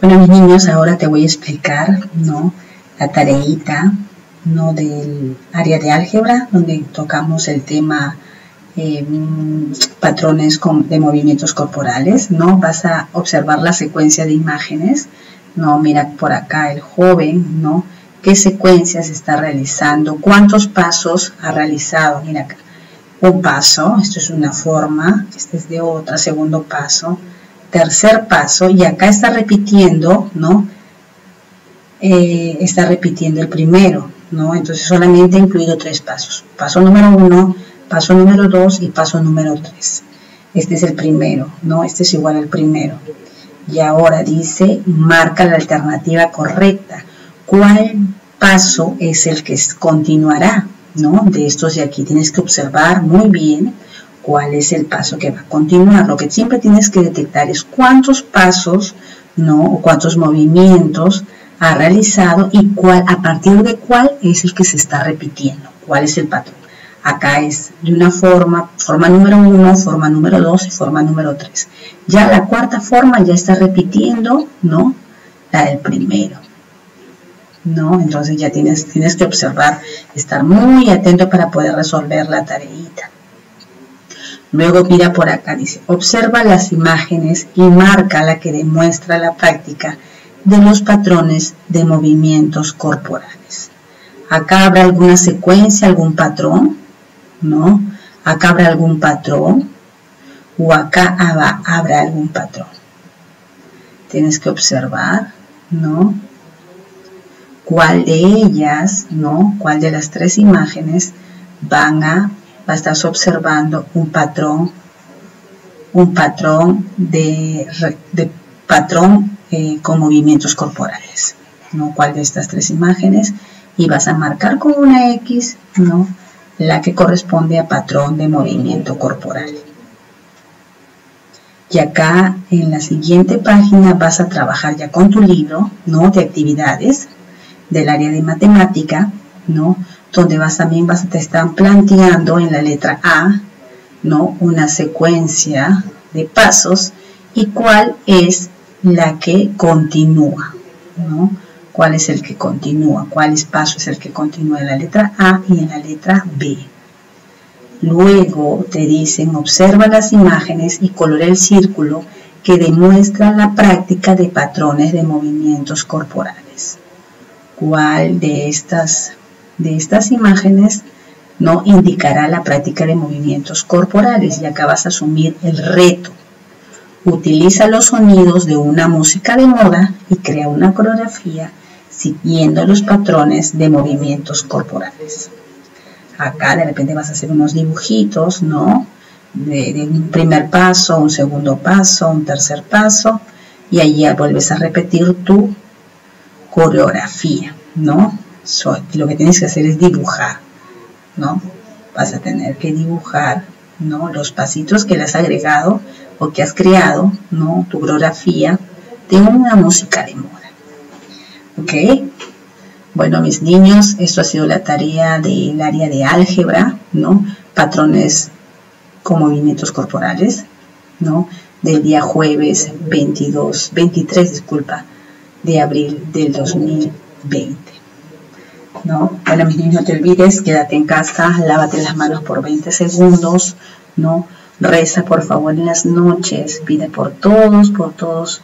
Bueno, mis niños, ahora te voy a explicar, ¿no? La tareita, ¿no? Del área de álgebra, donde tocamos el tema eh, patrones de movimientos corporales, ¿no? Vas a observar la secuencia de imágenes, ¿no? Mira por acá el joven, ¿no? ¿Qué secuencia se está realizando? ¿Cuántos pasos ha realizado? Mira acá, un paso, esto es una forma, este es de otra, segundo paso, tercer paso, y acá está repitiendo, ¿no? Eh, está repitiendo el primero, ¿no? Entonces solamente he incluido tres pasos. Paso número uno, paso número 2 y paso número 3. Este es el primero, ¿no? Este es igual al primero. Y ahora dice, marca la alternativa correcta. ¿Cuál paso es el que continuará, ¿no? De estos de aquí. Tienes que observar muy bien cuál es el paso que va a continuar. Lo que siempre tienes que detectar es cuántos pasos, ¿no? O cuántos movimientos ha realizado y cuál, a partir de cuál es el que se está repitiendo. ¿Cuál es el patrón? Acá es de una forma, forma número 1, forma número 2 y forma número 3. Ya la cuarta forma ya está repitiendo, ¿no? La del primero. ¿No? Entonces ya tienes, tienes que observar, estar muy atento para poder resolver la tareita. Luego mira por acá, dice, observa las imágenes y marca la que demuestra la práctica de los patrones de movimientos corporales. Acá habrá alguna secuencia, algún patrón, ¿no? Acá habrá algún patrón o acá habrá algún patrón. Tienes que observar, ¿no? ¿Cuál de ellas, ¿no? ¿Cuál de las tres imágenes van a, estar observando un patrón, un patrón de, patrón eh, con movimientos corporales, ¿no? ¿Cuál de estas tres imágenes? Y vas a marcar con una X, ¿no? la que corresponde a patrón de movimiento corporal. Y acá en la siguiente página vas a trabajar ya con tu libro, ¿no? De actividades del área de matemática, ¿no? Donde vas también vas, te están planteando en la letra A, ¿no? Una secuencia de pasos y cuál es la que continúa, ¿no? cuál es el que continúa, cuál paso es el que continúa en la letra A y en la letra B. Luego te dicen, observa las imágenes y colora el círculo que demuestra la práctica de patrones de movimientos corporales. ¿Cuál de estas, de estas imágenes no indicará la práctica de movimientos corporales? Y acá vas a asumir el reto. Utiliza los sonidos de una música de moda y crea una coreografía siguiendo los patrones de movimientos corporales. Acá de repente vas a hacer unos dibujitos, ¿no? De, un primer paso, un segundo paso, un tercer paso, y allí vuelves a repetir tu coreografía, ¿no? Lo que tienes que hacer es dibujar, ¿no? Vas a tener que dibujar, ¿no? Los pasitos que le has agregado o que has creado, ¿no? Tu coreografía de una música de moda. ¿Ok? Bueno, mis niños, esto ha sido la tarea del área de álgebra, ¿no? Patrones con movimientos corporales, ¿no? Del día jueves 22, 23, disculpa, de abril del 2020. ¿No? Bueno, mis niños, no te olvides, quédate en casa, lávate las manos por 20 segundos, ¿no? Reza por favor en las noches, pide por todos, por todos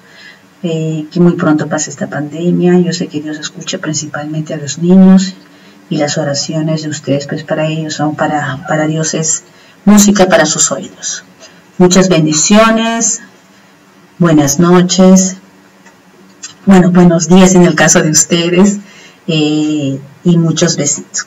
eh, que muy pronto pase esta pandemia. Yo sé que Dios escucha principalmente a los niños y las oraciones de ustedes, pues para ellos son, para, para Dios es música para sus oídos. Muchas bendiciones, buenas noches, bueno, buenos días en el caso de ustedes eh, y muchos besitos.